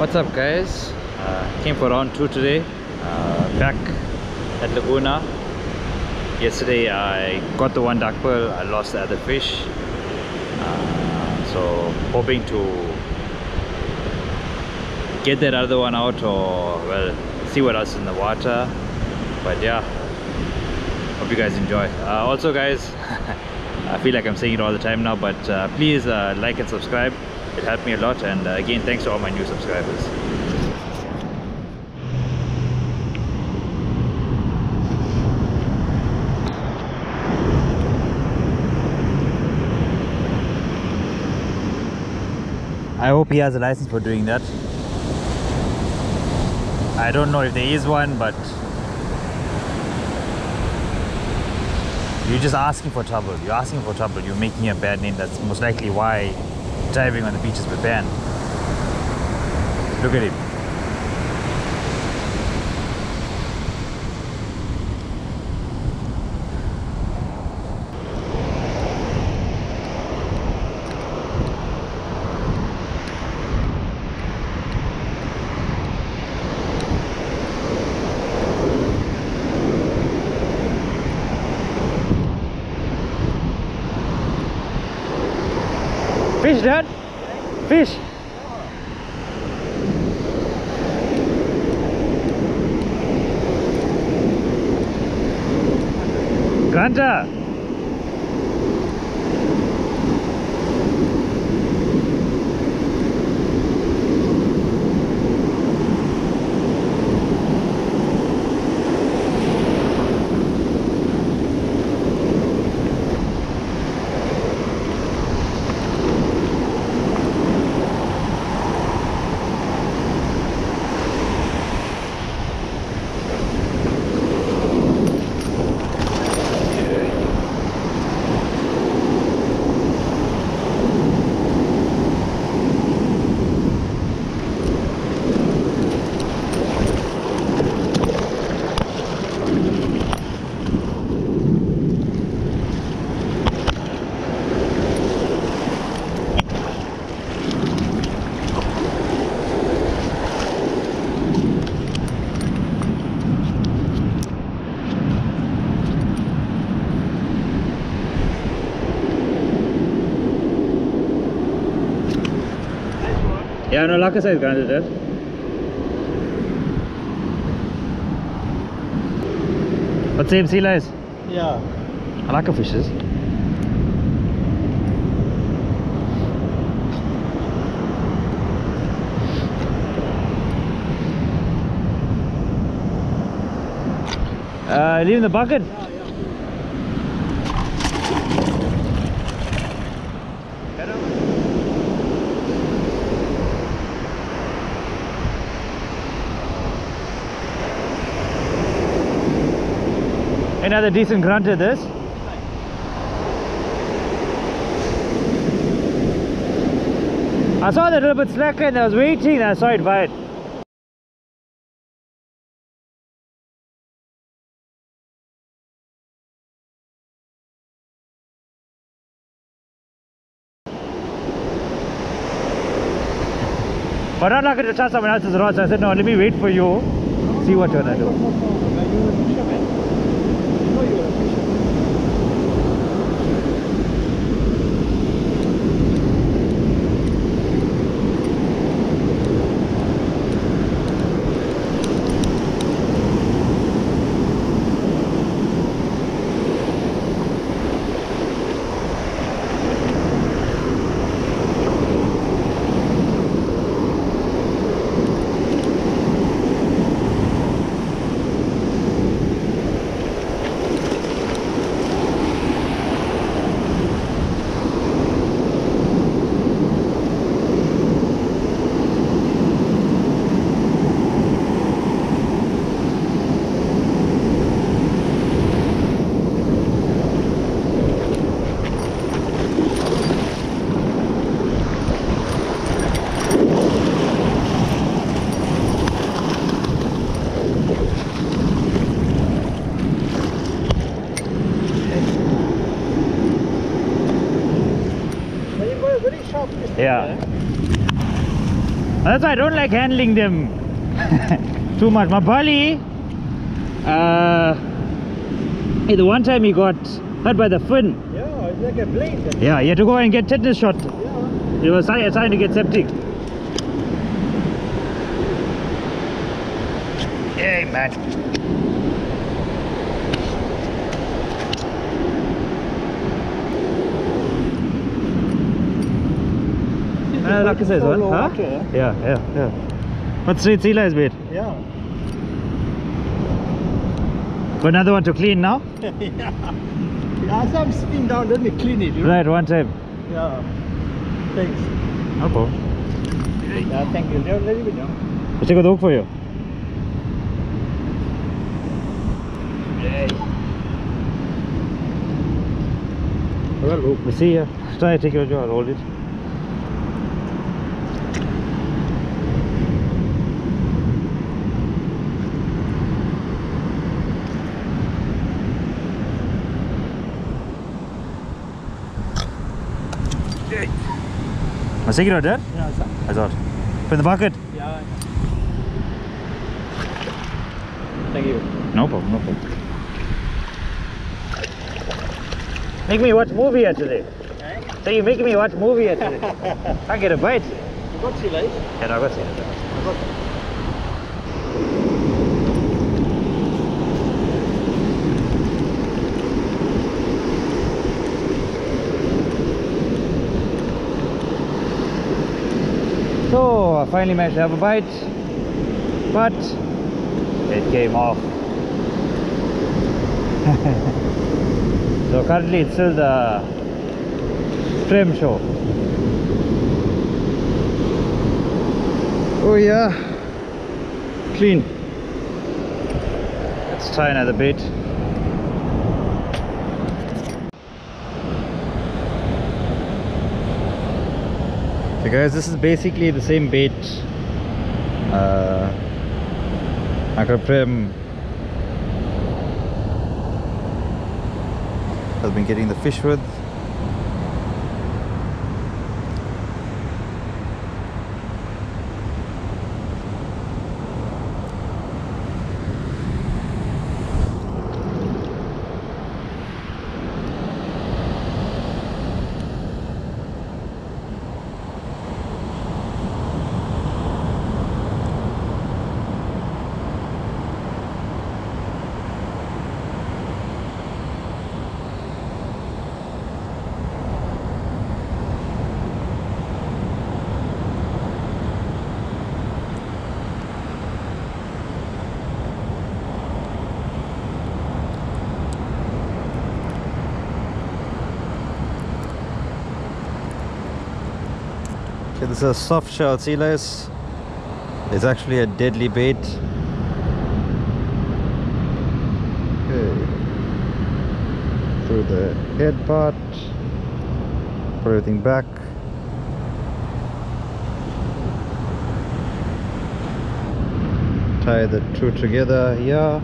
What's up guys? Uh, came for round two today. Uh, back at Laguna. Yesterday I got the one duck pearl, I lost the other fish. Uh, so hoping to get that other one out or well see what else is in the water. But yeah, hope you guys enjoy. Uh, also guys, I feel like I'm saying it all the time now, but uh, please uh, like and subscribe. It helped me a lot and uh, again thanks to all my new subscribers. I hope he has a license for doing that. I don't know if there is one, but you're just asking for trouble. You're asking for trouble. You're making a bad name. That's most likely why diving on the beaches were banned. Look at him. Fish, Dad? Fish. Grunter. Yeah, no, laka size grunter, Dad. What same sea lice? Yeah. Laka fishes. Uh, leave in the bucket. Another decent grunter this. I saw that little bit slacker and I was waiting and I saw it bite. But I'm not going to touch someone else's rod, so I said, no, let me wait for you, see what you're going to do. But very sharp Yeah. That's why I don't like handling them too much. My Bali, uh, the one time he got hurt by the fin. Yeah, it's like a blade. Yeah, he had to go and get tetanus shot. Yeah. He was trying to get septic. Hey, man. Uh, like I said, huh? Water. Yeah, yeah, yeah. But straight sea lice bait. Yeah. Got another one to clean now? yeah. As I'm sitting down, let me clean it. Know? Right, one time. Yeah. Thanks. No problem. Yeah, thank you. Let me down. I'll take a look for you. You see here? Try to take your jaw, hold it. Was take it out there? Yeah, sir. I thought. Put in the bucket? Yeah. Thank you. No problem, no problem. Make me watch movie here today. Eh? So you making me watch movie here today. Can't get a bite. You got sea lice? Yeah, no, I got it. I got So I finally managed to have a bite, but it came off. so currently it's still the Prem show. Oh yeah, clean. Let's try another bait. Guys, this is basically the same bait uh, Uncle Prem has been getting the fish with. Okay, this is a soft shell sea lice. It's actually a deadly bait. Okay. Through the head part. Put everything back. Tie the two together here.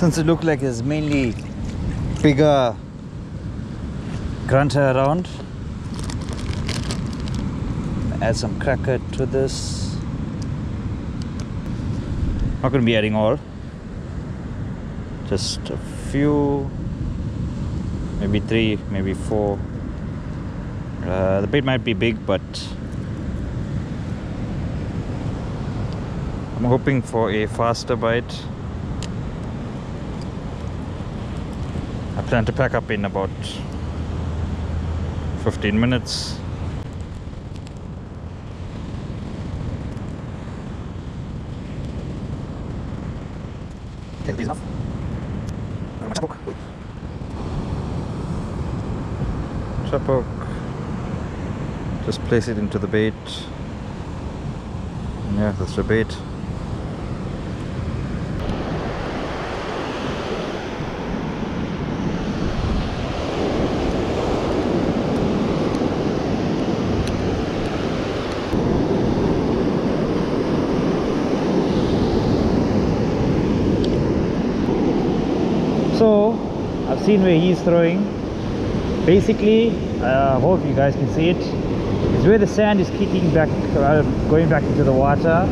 Since it looked like there's mainly bigger grunter around, add some cracker to this. Not gonna be adding all, just a few, maybe three, maybe four. Uh, the bait might be big, but I'm hoping for a faster bite. Plan to pack up in about 15 minutes. Take these off. Chapok. Chapok. Just place it into the bait. Yeah, that's the bait. Seen where he's throwing. Basically, I hope you guys can see it. It's where the sand is kicking back, uh, going back into the water.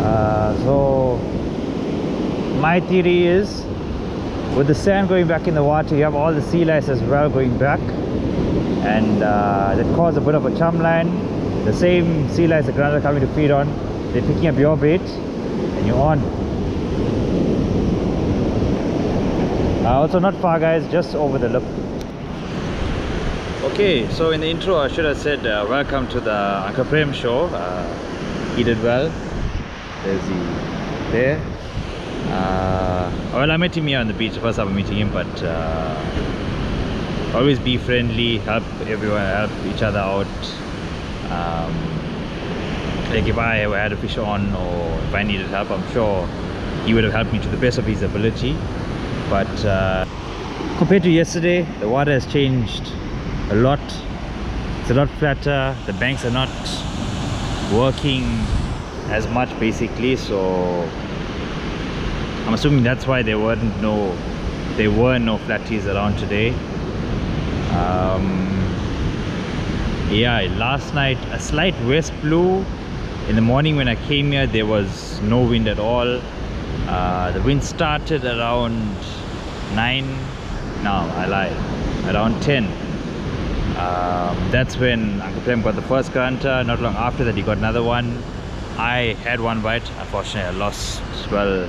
Uh, so my theory is, with the sand going back in the water, you have all the sea lice as well going back, and uh, that caused a bit of a chum line. The same sea lice the grounds are coming to feed on, they're picking up your bait, and you're on. Uh, also not far guys, just over the lip. Okay, so in the intro I should have said uh, welcome to the Uncle Prem show. Uh, he did well. There's he there. Uh, well, I met him here on the beach. First time I'm meeting him, but uh, always be friendly, help everyone, help each other out. Um, like if I ever had a fish on or if I needed help, I'm sure he would have helped me to the best of his ability. But uh, compared to yesterday, the water has changed a lot. It's a lot flatter. The banks are not working as much basically so I'm assuming that's why there weren't no there were no flatties around today um, yeah last night a slight west blew in the morning when I came here there was no wind at all uh, the wind started around 9 no I lied. Around 10 um, that's when Uncle Prem got the first grunter not long after that he got another one. I had one bite. Unfortunately I lost well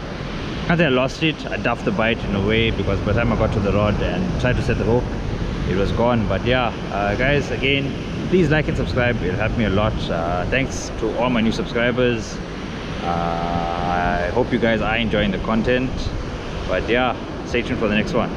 can't say I lost it. I duffed the bite in a way because by the time I got to the rod and tried to set the hook it was gone. But yeah uh, guys again please like and subscribe. It'll help me a lot. Uh, thanks to all my new subscribers Uh, I hope you guys are enjoying the content but yeah stay tuned for the next one